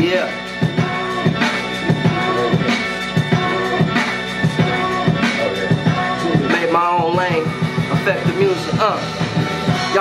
Yeah. Made my own lane, affect the music, uh.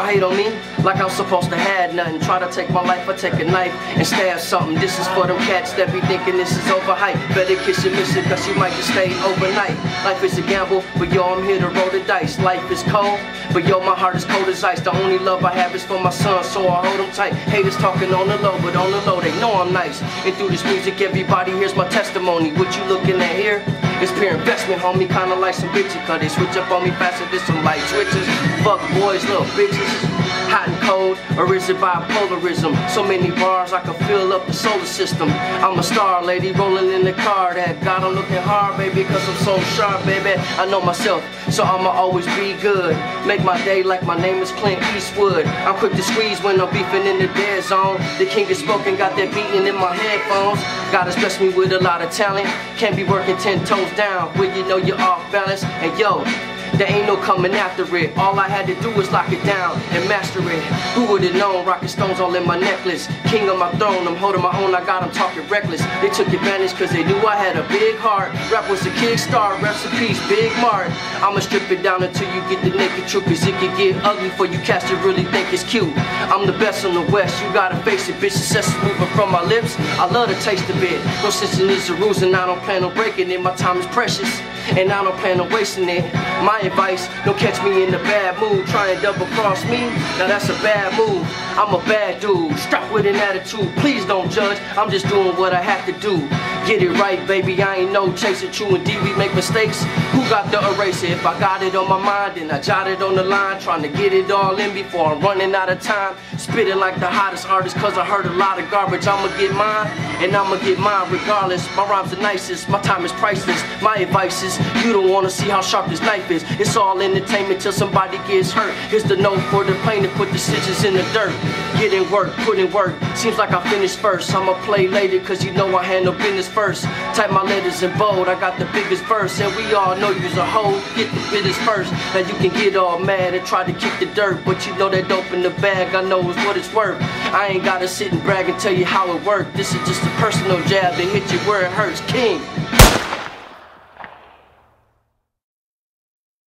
Hate on me like I'm supposed to have nothing. Try to take my life, I take a knife and stab something. This is for them cats that be thinking this is overhyped. Better kiss your mission cause you might just stay overnight. Life is a gamble, but yo, I'm here to roll the dice. Life is cold, but yo, my heart is cold as ice. The only love I have is for my son, so I hold him tight. Haters talking on the low, but on the low, they know I'm nice. And through this music, everybody hears my testimony. What you looking at here? It's pure investment, homie, kinda like some bitches, cause they switch up on me faster than some light switches. Fuck boys, little bitches hot and cold, or is it bipolarism? So many bars I can fill up the solar system. I'm a star lady rolling in the car that got I'm looking hard, baby, cause I'm so sharp, baby. I know myself, so I'ma always be good. Make my day like my name is Clint Eastwood. I'm quick to squeeze when I'm beefing in the dead zone. The king is spoken, got that beating in my headphones. Gotta blessed me with a lot of talent. Can't be working ten toes down when you know you're off balance. And yo, there ain't no coming after it. All I had to do was lock it down and master it. Who would've known? Rocking stones all in my necklace. King on my throne, I'm holding my own. I got them talking reckless. They took advantage cause they knew I had a big heart. Rap was a kickstart, recipes, Big Mart. I'ma strip it down until you get the naked truth. Cause it can get ugly for you cats that really think it's cute. I'm the best on the west, you gotta face it. Bitch, success is moving from my lips. I love the taste of it. No sense in these rules and I don't plan on breaking it. My time is precious and I don't plan on wasting it. My advice, don't catch me in a bad mood, try and double cross me. Now that's a bad move. I'm a bad dude, strapped with an attitude. Please don't judge, I'm just doing what I have to do. Get it right, baby, I ain't no chaser. True and D, we make mistakes. Who got the eraser? If I got it on my mind, then I jot it on the line. Trying to get it all in before I'm running out of time. Spitting like the hottest artist, cause I heard a lot of garbage. I'ma get mine, and I'ma get mine regardless. My rhymes are nicest, my time is priceless. My advice is, you don't wanna see how sharp this knife is. It's all entertainment till somebody gets hurt. Here's the note for the plaintiff, put the stitches in the dirt. Get in work, put in work. Seems like I finished first. I'ma play later, cause you know I handle business first. Type my letters in bold, I got the biggest verse. And we all know you's a hoe, get the business first. Now you can get all mad and try to kick the dirt. But you know that dope in the bag, I know is what it's worth. I ain't gotta sit and brag and tell you how it worked. This is just a personal jab to hit you where it hurts. King.